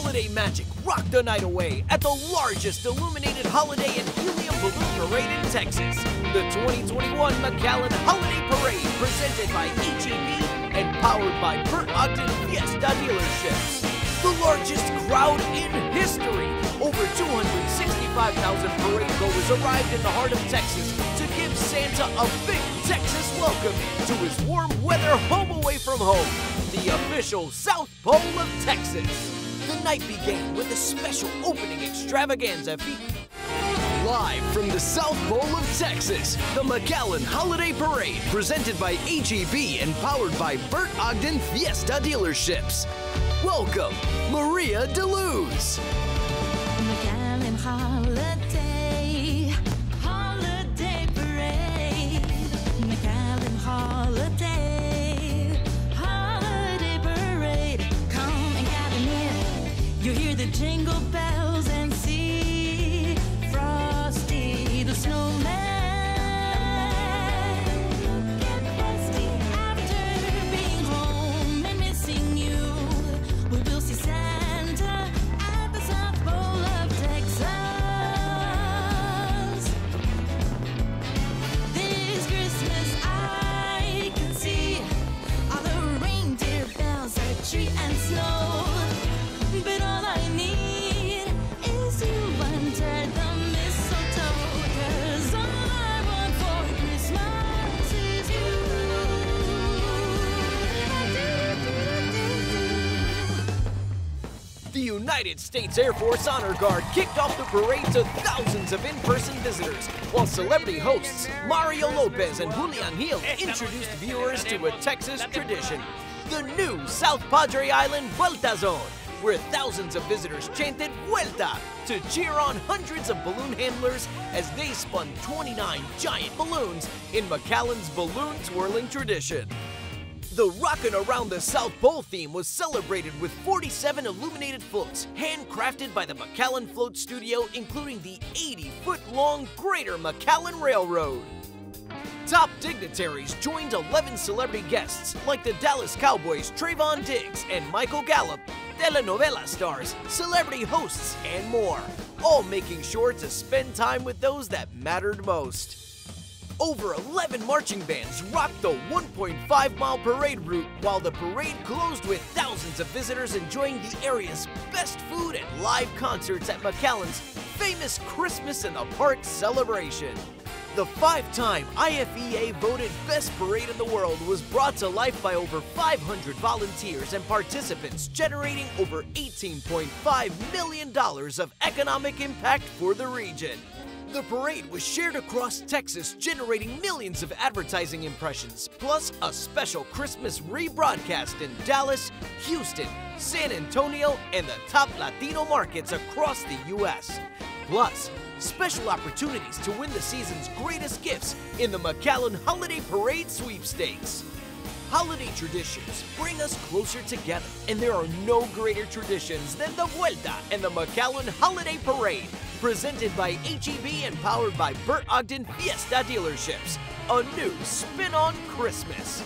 holiday magic rock the night away at the largest illuminated holiday and helium balloon parade in Texas. The 2021 McAllen Holiday Parade, presented by HEB and powered by Bert Ogden Fiesta dealerships. The largest crowd in history. Over 265,000 parade goers arrived in the heart of Texas to give Santa a big Texas welcome to his warm weather home away from home, the official South Pole of Texas. The night began with a special opening extravaganza featuring Live from the South Pole of Texas, the McAllen Holiday Parade, presented by HEB and powered by Bert Ogden Fiesta dealerships. Welcome, Maria DeLuz. McAllen Holiday, the jingle bells The United States Air Force Honor Guard kicked off the parade to thousands of in-person visitors, while celebrity hosts Mario Lopez and Julian Hill introduced viewers to a Texas tradition, the new South Padre Island Vuelta Zone, where thousands of visitors chanted Vuelta to cheer on hundreds of balloon handlers as they spun 29 giant balloons in McAllen's balloon twirling tradition. The Rockin' Around the South Pole theme was celebrated with 47 illuminated floats, handcrafted by the McAllen Float Studio, including the 80 foot long Greater McAllen Railroad. Top dignitaries joined 11 celebrity guests like the Dallas Cowboys' Trevon Diggs and Michael Gallup, telenovela stars, celebrity hosts, and more, all making sure to spend time with those that mattered most. Over 11 marching bands rocked the 1.5 mile parade route while the parade closed with thousands of visitors enjoying the area's best food and live concerts at McAllen's famous Christmas in the Park celebration. The five time IFEA voted Best Parade in the World was brought to life by over 500 volunteers and participants, generating over $18.5 million of economic impact for the region. The parade was shared across Texas, generating millions of advertising impressions, plus a special Christmas rebroadcast in Dallas, Houston, San Antonio, and the top Latino markets across the U.S. Plus, special opportunities to win the season's greatest gifts in the McAllen Holiday Parade Sweepstakes. Holiday traditions bring us closer together, and there are no greater traditions than the Vuelta and the McAllen Holiday Parade, presented by HEB and powered by Bert Ogden Fiesta dealerships. A new spin on Christmas.